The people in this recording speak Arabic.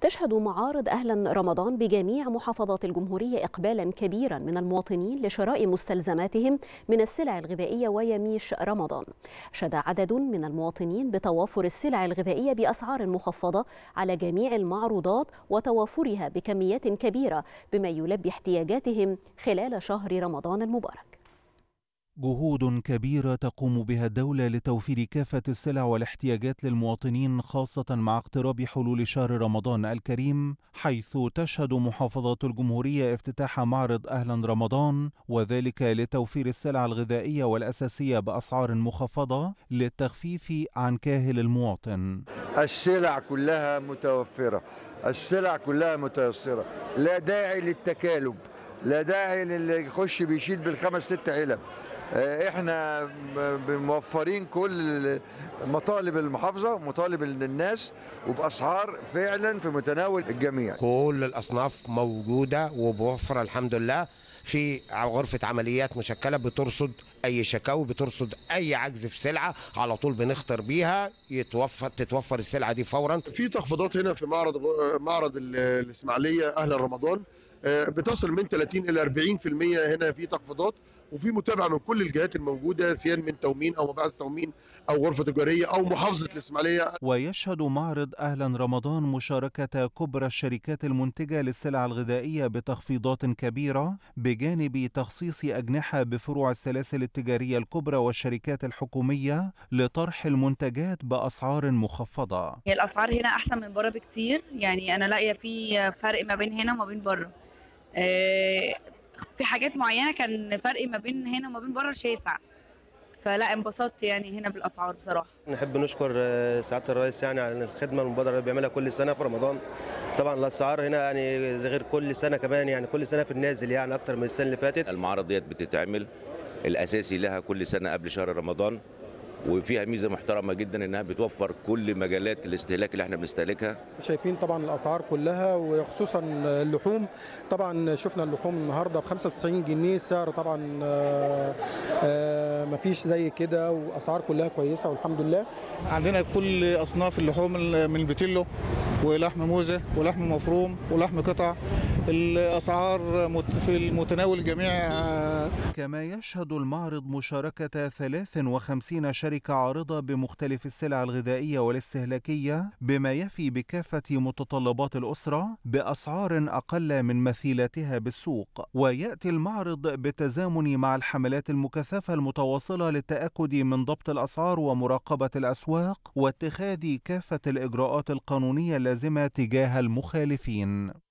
تشهد معارض أهلا رمضان بجميع محافظات الجمهورية إقبالا كبيرا من المواطنين لشراء مستلزماتهم من السلع الغذائية ويميش رمضان. شد عدد من المواطنين بتوافر السلع الغذائية بأسعار مخفضة على جميع المعروضات وتوافرها بكميات كبيرة بما يلبي احتياجاتهم خلال شهر رمضان المبارك. جهود كبيرة تقوم بها الدولة لتوفير كافة السلع والاحتياجات للمواطنين خاصة مع اقتراب حلول شهر رمضان الكريم حيث تشهد محافظات الجمهورية افتتاح معرض أهلا رمضان وذلك لتوفير السلع الغذائية والأساسية بأسعار مخفضة للتخفيف عن كاهل المواطن. السلع كلها متوفرة السلع كلها متيسرة لا داعي للتكالب. لا داعي للي يخش بيشيل بالخمس ست علب. إحنا موفرين كل مطالب المحافظة ومطالب الناس وبأسعار فعلا في متناول الجميع. كل الأصناف موجودة وبوفر الحمد لله. في غرفة عمليات مشكلة بترصد أي شكاوي بترصد أي عجز في سلعة على طول بنختار بيها. يتوفر تتوفر السلعة دي فورا. في تخفيضات هنا في معرض معرض الإسماعيلية أهلا رمضان بتصل من 30 إلى 40% هنا في تخفيضات وفي متابعة من كل الجهات الموجودة سواء من تومين أو مباحث تومين أو غرفة تجارية أو محافظة الإسماعيلية ويشهد معرض أهلا رمضان مشاركة كبرى الشركات المنتجة للسلع الغذائية بتخفيضات كبيرة بجانب تخصيص أجنحة بفروع السلاسل التجارية الكبرى والشركات الحكومية لطرح المنتجات بأسعار مخفضة. الأسعار هنا أحسن من بره بكتير يعني أنا لاقية في فرق ما بين هنا وما بين بره. في حاجات معينة كان فرق ما بين هنا وما بين بره شاسع. فلا انبسطت يعني هنا بالأسعار بصراحة. نحب نشكر سعادة الرئيس يعني على الخدمة المبادرة اللي بيعملها كل سنة في رمضان. طبعا الأسعار هنا يعني غير كل سنة كمان يعني كل سنة في النازل يعني أكتر من السنة اللي فاتت. المعارض ديت بتتعمل الأساسي لها كل سنة قبل شهر رمضان. وفيها ميزة محترمة جدا إنها بتوفر كل مجالات الاستهلاك اللي إحنا بنستهلكها. شايفين طبعا الأسعار كلها وخصوصا اللحوم. طبعا شفنا اللحوم النهارده ب 95 جنيه سعر طبعا ما فيش زي كده وأسعار كلها كويسة والحمد لله. عندنا كل أصناف اللحوم من البتيلو ولحم موزة ولحم مفروم ولحم قطع. الأسعار في المتناول الجميع كما يشهد المعرض مشاركة 53 شركة عارضة بمختلف السلع الغذائية والاستهلاكية بما يفي بكافة متطلبات الأسرة بأسعار أقل من مثيلاتها بالسوق. ويأتي المعرض بالتزامن مع الحملات المكثفة المتواصلة للتأكد من ضبط الأسعار ومراقبة الأسواق واتخاذ كافة الإجراءات القانونية اللازمة تجاه المخالفين.